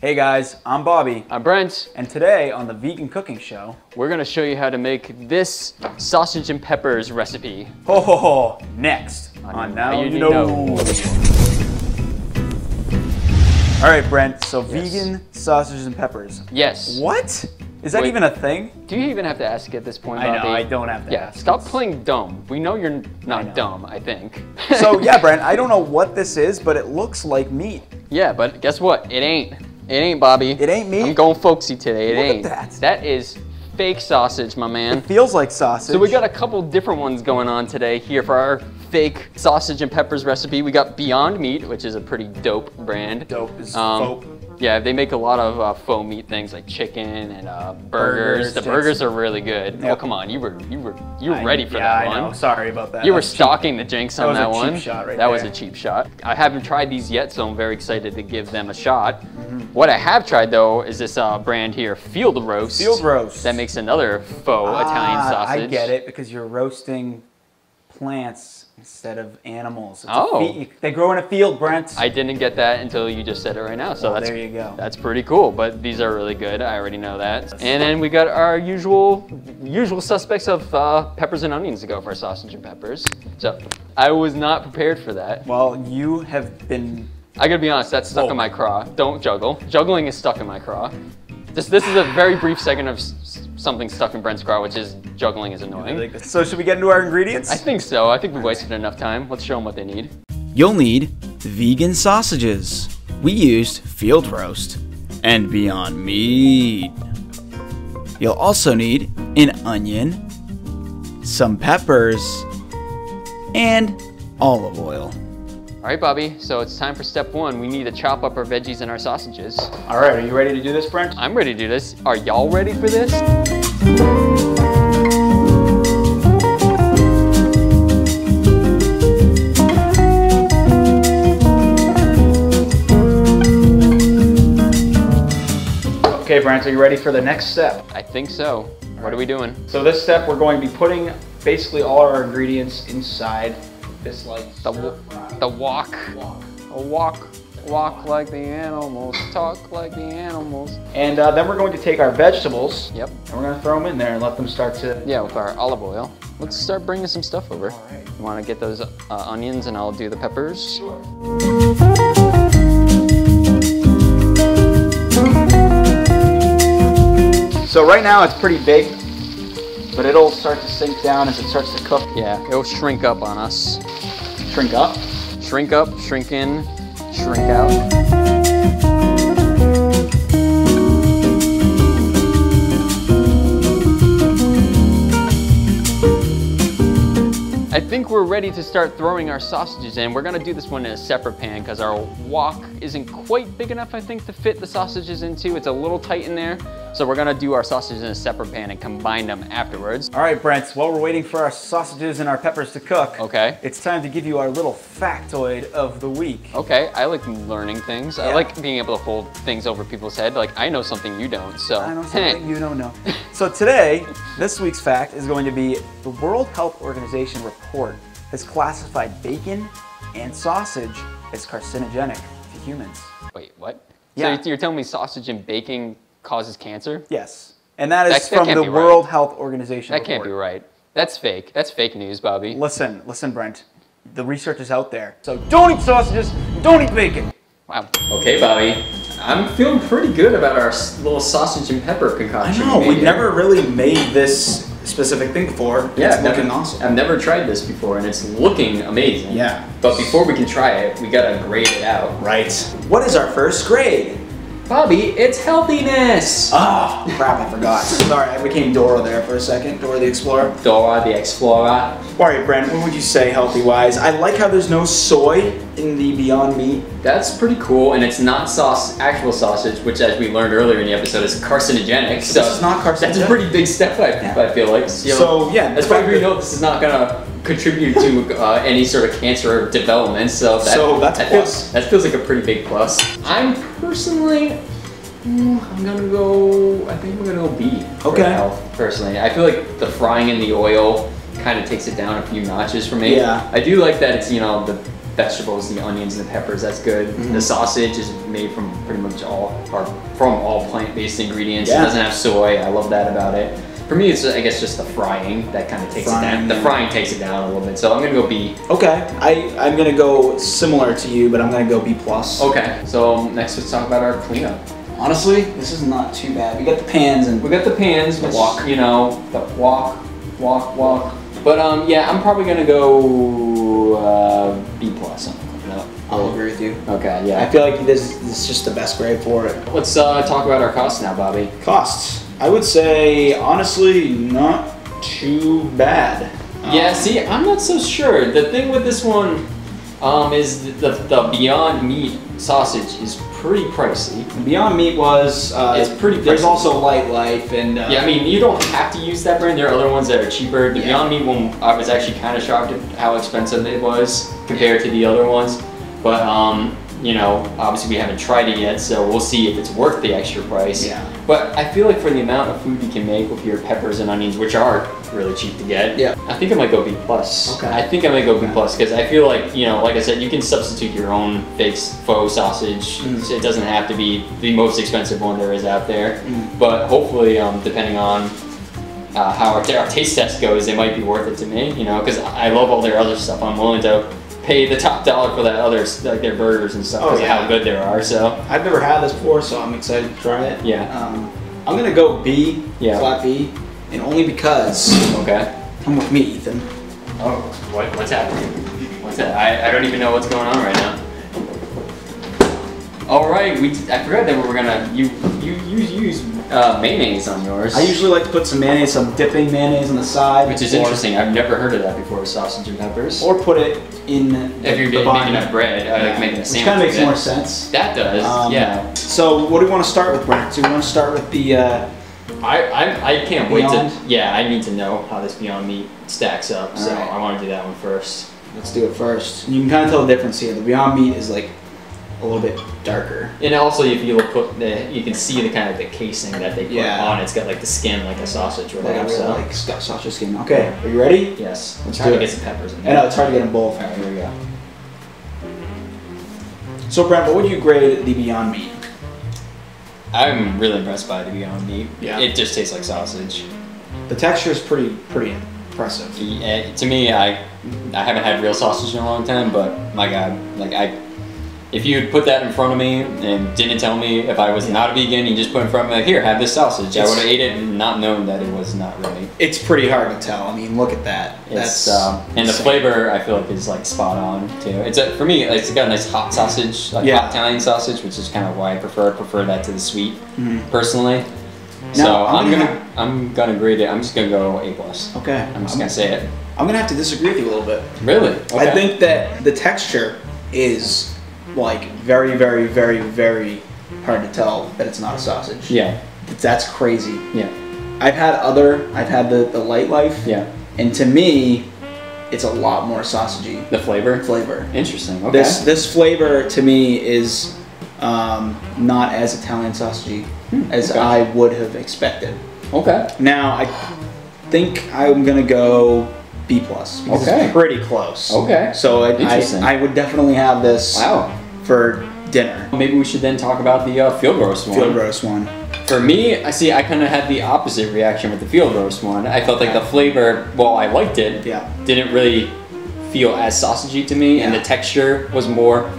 Hey guys, I'm Bobby, I'm Brent. and today on the Vegan Cooking Show, We're gonna show you how to make this sausage and peppers recipe. ho ho ho, next on Now Now You Know. Know. All right, Brent, so Yes. vegan sausages and peppers. Yes. What? Is that Wait. even a thing? Do you even have to ask at this point, I know, I don't have to Yeah, ask. stop playing dumb. We know you're not know. dumb, I think. So yeah, Brent, I don't know what this is, but it looks like meat. yeah, but guess what? It ain't. It ain't, Bobby. It ain't me. I'm going folksy today. It Look at ain't. that. That is fake sausage, my man. Feels like sausage. So we got a couple different ones going on today here for our fake sausage and peppers recipe. We got Beyond Meat, which is a pretty dope brand. dope is Um, faux. Yeah, they make a lot of uh, faux meat things like chicken and uh, burgers. Burgers, the burgers are really good. Oh come on, you were you were you were I- ready for yeah, that I one. know. Sorry about that. You were That's cheap. stalking the jinx on that, was a that cheap one. shot right that was a cheap shot. I haven't tried these yet, so I'm very excited to give them a shot. Mm-hmm. What I have tried though is this uh, brand here, Field Roast. Field roast. That makes another faux Italian Ah, sausage. I get it because you're roasting plants instead of animals. It's Oh. they grow in a field, Brent. I didn't get that until you just said it right now. So Well, that's there you go. That's pretty cool. But these are really good. I already know that. And then we got our usual usual suspects of uh, peppers and onions to go for our sausage and peppers. So I was not prepared for that. well, you have been. I gotta be honest, that's stuck Whoa. in my craw. Don't juggle. Juggling is stuck in my craw. This this is a very brief second of something stuck in Brent's craw, which is juggling is annoying. So should we get into our ingredients? I think so. I think we wasted enough time. Let's show them what they need. You'll need vegan sausages. We used field roast and Beyond Meat. You'll also need an onion, some peppers, and olive oil. All right, Bobby. So it's time for step one. We need to chop up our veggies and our sausages. All right, are you ready to do this, Brent? I'm ready to do this. Are y'all ready for this? Okay, Brent, are you ready for the next step? I think so. What are we doing? So this step, we're going to be putting basically all our ingredients inside this like The, the wok. A wok. Walk like the animals. Talk like the animals. And uh, then we're going to take our vegetables Yep. and we're going to throw them in there and let them start to. Yeah, with our olive oil. Let's start bringing some stuff over. right. You want to get those uh, onions and I'll do the peppers. So right now it's pretty big, but it'll start to sink down as it starts to cook, Yeah, it'll shrink up on us. shrink up. Shrink up, shrink in, shrink out. I think we're ready to start throwing our sausages in. We're gonna do this one in a separate pan because our wok isn't quite big enough, I think, to fit the sausages into. It's a little tight in there. So we're gonna do our sausages in a separate pan and combine them afterwards. All right, Brent, while we're waiting for our sausages and our peppers to cook, Okay. it's time to give you our little factoid of the week. Okay, I like learning things. I like being able to hold things over people's head. Like I know something you don't, so. I know something you don't know. So today, this week's fact is going to be the World Health Organization report has classified bacon and sausage as carcinogenic to humans. Wait, what? Yeah. So you're telling me sausage and baking causes cancer? Yes. And that is That- that from can't the be right. World Health Organization That can't be right. That's fake. That's fake news, Bobby. Listen, listen, Brent. The research is out there. So don't eat sausages, don't eat bacon. Wow. Okay, Bobby. I'm feeling pretty good about our little sausage and pepper concoction. No, we we've never really made this specific thing before. Yeah, it's looking never, awesome. I've never tried this before, and it's looking amazing. Yeah. But before we can try it, we gotta grade it out. Right. What is our first grade? Bobby, it's healthiness. Oh, crap, I forgot. Sorry, I became Dora there for a second. Dora the Explorer. Dora the Explorer. All right, Brent, what would you say healthy wise? I like how there's no soy in the Beyond Meat. That's pretty cool, and it's not sauce, actual sausage, which, as we learned earlier in the episode, is carcinogenic. So this is not carcinogenic. That's a pretty big step, I, Yeah. I feel like. So, So, yeah, far as we know, this is not gonna contribute to uh, any sort of cancer development. So, that, So that's that plus. Feels, that feels like a pretty big plus. I'm personally, mm, I'm gonna go. I think I'm gonna go B. Okay. health, personally, I feel like the frying in the oil kind of takes it down a few notches for me. Yeah. I do like that it's you know the vegetables, the onions and the peppers. That's good. Mm-hmm. The sausage is made from pretty much all or from all plant-based ingredients. Yeah. It doesn't have soy. I love that about it. For me, it's I guess just the frying that kind of takes it down. The frying takes it down a little bit. So I'm gonna go B. Okay, I I'm gonna go similar to you, but I'm gonna go B plus. Okay. So next, let's talk about our cleanup. Honestly, this is not too bad. We got the pans and We got the pans, The wok. you know, the walk, walk, walk. But um, yeah, I'm probably gonna go uh, B plus. I'll agree with you. Okay, yeah. I feel like this, this is just the best grade for it. Let's uh, talk about our costs now, Bobby. Costs. I would say honestly not too bad. Yeah, Um, see, I'm not so sure. The thing with this one um, is the, the Beyond Meat sausage is pretty pricey. Beyond Meat was. Uh, It's pretty There's also Lightlife and. Uh, Yeah, I mean, you don't have to use that brand. There are other ones that are cheaper. The Yeah. Beyond Meat one, I was actually kind of shocked at how expensive it was compared to the other ones. But, um, you know, obviously we haven't tried it yet, so we'll see if it's worth the extra price. Yeah. But I feel like for the amount of food you can make with your peppers and onions, which are really cheap to get, Yeah. I think I might go B plus. Okay. I think I might go B plus because I feel like you know, like I said, you can substitute your own fake faux sausage. Mm. It doesn't have to be the most expensive one there is out there. Mm. But hopefully, um, depending on uh, how our, our taste test goes, they might be worth it to me. You know, because I love all their other stuff. I'm willing to pay the top dollar for that other like their burgers and stuff Oh, because yeah. of how good they are. So I've never had this before, so I'm excited to try it. Yeah. Um, I'm gonna go B. Yeah. Flat B, and only because. okay. Come with me, Ethan. Oh, what, what's happening? What's that? I, I don't even know what's going on right now. All right, we I forgot that we were gonna you you you use uh, mayonnaise on yours. I usually like to put some mayonnaise, some dipping mayonnaise on the side. which is or- interesting. I've never heard of that before. Sausage and peppers. Or put it in. if you're the making a bread, uh, like making a Which kind of makes more sense. That does, Um, yeah. So, what do we want to start with, Brent? Do we want to start with the? Uh, I, I I can't wait to. Yeah, I need to know how this Beyond Meat stacks up. so Alright. I want to do that one first. let's do it first. You can kind of tell the difference here. The Beyond Meat is like a little bit darker. And also, if you look, put the, you can see the kind of the casing that they put Yeah. on. It's got like the skin like a sausage or Like a whatever. real, So like sausage skin. Okay, are you ready? yes, Let's try do to it. get some peppers in I there. know it's hard to get them both. All right, here we go. So, Brent, what would you grade the Beyond Meat? I'm really impressed by the Beyond Meat. Yeah. It just tastes like sausage. The texture is pretty pretty impressive. Yeah, to me, I I haven't had real sausage in a long time, but my God, like I, if you had put that in front of me and didn't tell me if I was not a vegan, you just put in front of me here, have this sausage. I would have ate it and not known that it was not really. It's pretty hard to tell. I mean, look at that. It's That's um, and the flavor I feel like is like spot on too. It's a, for me, it's got a nice hot sausage, like Yeah. hot Italian sausage, which is kind of why I prefer. I prefer that to the sweet Mhm. personally. Now, so I'm I'm gonna gonna I'm gonna grade it. I'm just gonna go A plus. Okay. I'm just gonna say it. I'm gonna have to disagree with you a little bit. Really? I think that the texture is like very, very, very, very hard to tell that it's not a sausage. Yeah. That's crazy. Yeah. I've had other, I've had the, the Lightlife, Yeah. and to me, it's a lot more sausagey The flavor. flavor. Interesting. Okay. This this flavor to me is um, not as Italian sausagey as okay. I would have expected. okay. Now I think I'm gonna go B plus. Okay. It's pretty close. Okay. So I, I, I would definitely have this Wow. For dinner. Maybe we should then talk about the uh, field roast one. Field roast one. For me, I see. I kind of had the opposite reaction with the field roast one. I felt like the flavor, while I liked it, Yeah. didn't really feel as sausagey to me, and the texture was more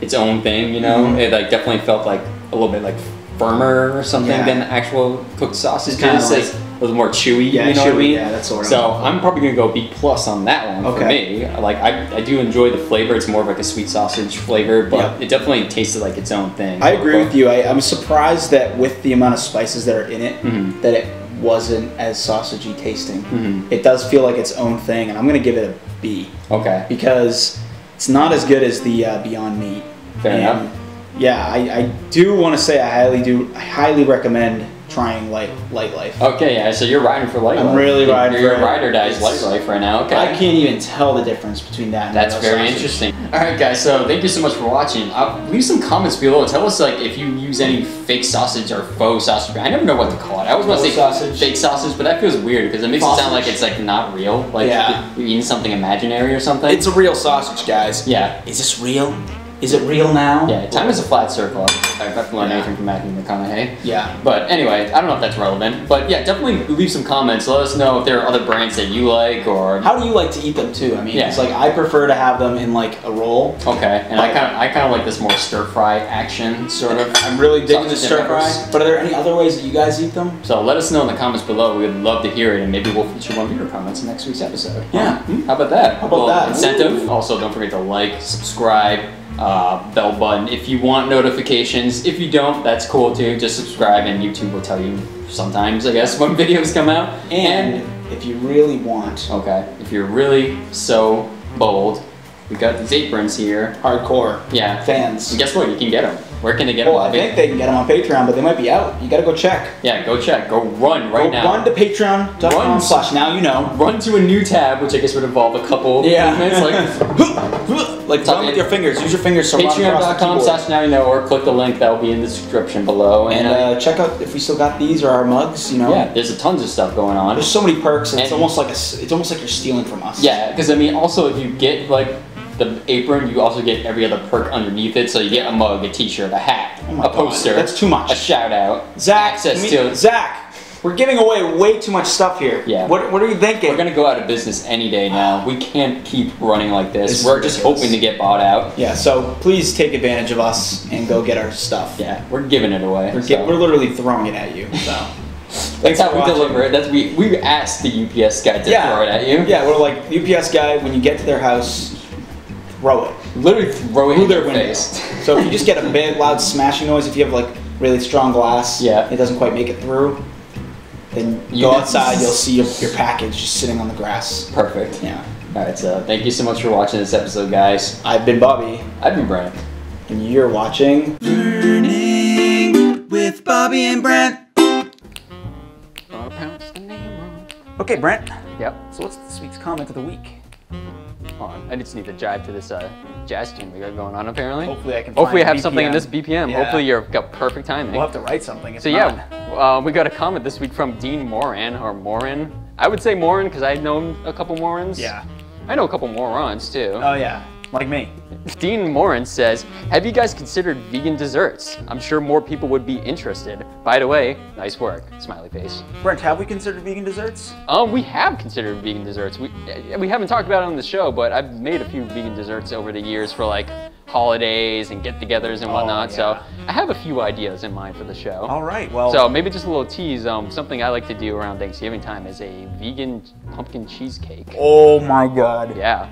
its own thing. You know, Mhm. it like definitely felt like a little bit like firmer or something Yeah. than actual cooked sausages. kinda It's like- like a little more chewy. Yeah, you know what I chewy, mean? yeah, that's what So. I'm probably gonna go B plus on that one for Okay. me. Like I, I do enjoy the flavor. It's more of like a sweet sausage flavor, but Yeah. it definitely tasted like its own thing. I agree with you. I, I'm surprised that with the amount of spices that are in it, Mhm. that it wasn't as sausagey tasting. Mhm. It does feel like its own thing, and I'm gonna give it a B Okay. because it's not as good as the uh, Beyond Meat. Fair and enough. Yeah, I, I do want to say I highly do, I highly recommend trying light Lightlife. Okay, yeah. So you're riding for Lightlife. I'm life. really riding You're for a it. ride or dies Lightlife right now. Okay. I can't even tell the difference between that. and That's very sausage. interesting. All right, guys. So thank you so much for watching. Uh, leave some comments below. Tell us like if you use any fake sausage or faux sausage. I never know what to call it. I always want to say sausage. fake sausage, but that feels weird because it makes it sound like it's like not real. Like Yeah. you're eating something imaginary or something. It's a real sausage, guys. yeah. Is this real? Is it real now? Yeah, time is a flat circle. I've learned Yeah. anything from Matthew McConaughey. Yeah. But anyway, I don't know if that's relevant. But yeah, definitely leave some comments. Let us know if there are other brands that you like or. How do you like to eat them too? I mean, Yeah. it's like I prefer to have them in like a roll. Okay, and I kind of I kind of like this more stir fry action sort of. I'm really digging the stir fry. But are there any other ways that you guys eat them? So let us know in the comments below. We would love to hear it, and maybe we'll feature one of your comments in next week's episode. Yeah. How about that? How about that? Incentive. Also, don't forget to like, subscribe, uh, bell button if you want notifications. If you don't, that's cool too. Just subscribe, and YouTube will tell you sometimes, I guess, when videos come out. And if you really want okay, if you're really so bold, we got these aprons here. hardcore Yeah. fans, And guess what? You can get them. Where can they get them? well, I think they can get them on Patreon, but they might be out. You gotta go check. Yeah, go check. Go run right go now. run to patreon.com Run. slash now you know. run to a new tab, which I guess would involve a couple Yeah. movements, like like run with your fingers. Use your fingers run Patreon.com slash now you know, or click the link that will be in the description below. And And, uh, uh, check out if we still got these or our mugs. You know, yeah, there's a tons of stuff going on. there's so many perks. And it's almost like a, it's almost like you're stealing from us. Yeah, because I mean, also if you get like the apron, you also get every other perk underneath it. So you get a mug, a T-shirt, a hat, Oh a God, poster, that's too much. a shout out, Zach, access we- to. Zach, we're giving away way too much stuff here. Yeah. What, what are you thinking? We're gonna go out of business any day now. We can't keep running like this. This We're just ridiculous. hoping to get bought out. yeah. So please take advantage of us and go get our stuff. Yeah, we're giving it away. We're, so. get, we're literally throwing it at you. So. That's how for we watching. deliver it. That's we we asked the UPS guy to Yeah. throw it at you. Yeah, we're like UPS guy. When you get to their house, throw it Literally throw it through in their their window. face. so if you just get a big loud smashing noise, if you have like really strong glass, Yeah. it doesn't quite make it through. Then You go outside, you'll see your, your package just sitting on the grass. Perfect. Yeah. All right, so thank you so much for watching this episode, guys. I've been Bobby, I've been Brent. and you're watching Learning with Bobby and Brent. Okay, Brent. Yep. So what's this week's comment of the week? On. I just need to jive to this uh, jazz tune we got going on. Apparently. Hopefully I can Hopefully I have something in this BPM. Yeah. Hopefully you've got perfect timing. We'll have to write something. If So yeah, uh, we got a comment this week from Dean Moran or Morin. I would say Morin because I know a couple Morins. Yeah. I know a couple morons too. Oh yeah. Like me. Dean Morin says, Have you guys considered vegan desserts? I'm sure more people would be interested. By the way, nice work. Smiley face. Brent, have we considered vegan desserts? Um, we have considered vegan desserts. We we haven't talked about it on the show, but I've made a few vegan desserts over the years for like holidays and get-togethers and whatnot. So yeah. I have a few ideas in mind for the show. All right. Well. So maybe just a little tease. Um, something I like to do around Thanksgiving time is a vegan pumpkin cheesecake. Oh my God. Yeah.